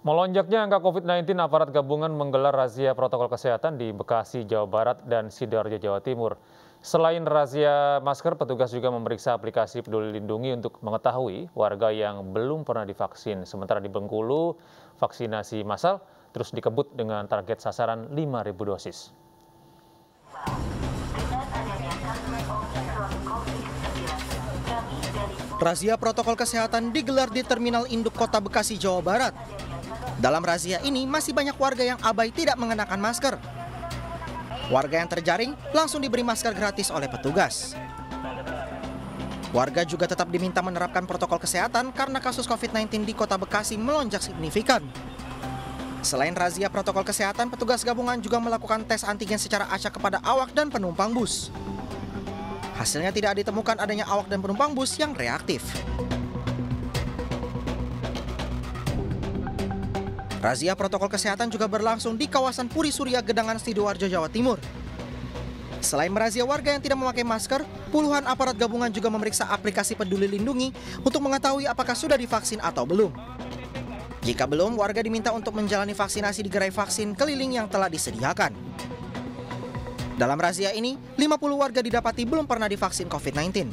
Melonjaknya angka COVID-19, aparat gabungan menggelar razia protokol kesehatan di Bekasi, Jawa Barat, dan Sidoarjo, Jawa Timur. Selain razia masker, petugas juga memeriksa aplikasi Peduli Lindungi untuk mengetahui warga yang belum pernah divaksin. Sementara di Bengkulu, vaksinasi massal terus dikebut dengan target sasaran 5.000 dosis. Razia protokol kesehatan digelar di Terminal Induk Kota Bekasi, Jawa Barat. Dalam razia ini masih banyak warga yang abai tidak mengenakan masker. Warga yang terjaring langsung diberi masker gratis oleh petugas. Warga juga tetap diminta menerapkan protokol kesehatan karena kasus COVID-19 di kota Bekasi melonjak signifikan. Selain razia protokol kesehatan, petugas gabungan juga melakukan tes antigen secara acak kepada awak dan penumpang bus. Hasilnya tidak ditemukan adanya awak dan penumpang bus yang reaktif. Razia protokol kesehatan juga berlangsung di kawasan Puri Surya Gedangan Sidoarjo, Jawa Timur. Selain merazia warga yang tidak memakai masker, puluhan aparat gabungan juga memeriksa aplikasi Peduli Lindungi untuk mengetahui apakah sudah divaksin atau belum. Jika belum, warga diminta untuk menjalani vaksinasi di gerai vaksin keliling yang telah disediakan. Dalam razia ini, 50 warga didapati belum pernah divaksin COVID-19.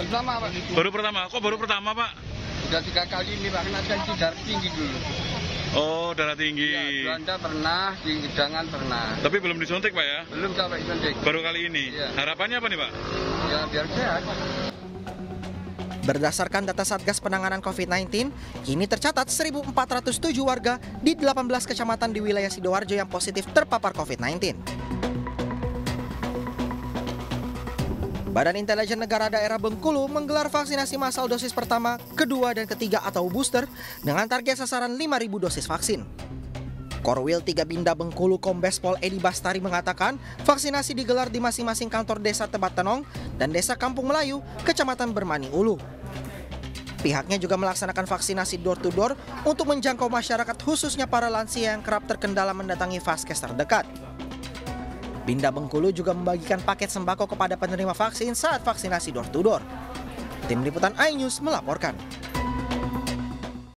Pertama, Pak. Baru pertama, kok baru pertama Pak? Sudah tiga kali ini, Pak. Kena tensi darah tinggi dulu. Oh, darah tinggi. Ya, Belanda pernah, di Gedangan pernah. Tapi belum disuntik Pak ya? Belum sampai suntik. Baru kali ini. Iya. Harapannya apa nih Pak? Ya, biar sehat. Berdasarkan data Satgas Penanganan COVID-19, kini tercatat 1.407 warga di 18 kecamatan di wilayah Sidoarjo yang positif terpapar COVID-19. Badan Intelijen Negara Daerah Bengkulu menggelar vaksinasi massal dosis pertama, kedua, dan ketiga atau booster dengan target sasaran 5.000 dosis vaksin. Korwil 3 Binda Bengkulu Kombes Pol Edi Bastari mengatakan vaksinasi digelar di masing-masing kantor desa Tebat Tenong dan desa Kampung Melayu, Kecamatan Bermani Ulu. Pihaknya juga melaksanakan vaksinasi door to door untuk menjangkau masyarakat khususnya para lansia yang kerap terkendala mendatangi vaskes terdekat. Binda Bengkulu juga membagikan paket sembako kepada penerima vaksin saat vaksinasi door to door. Tim Liputan iNews melaporkan.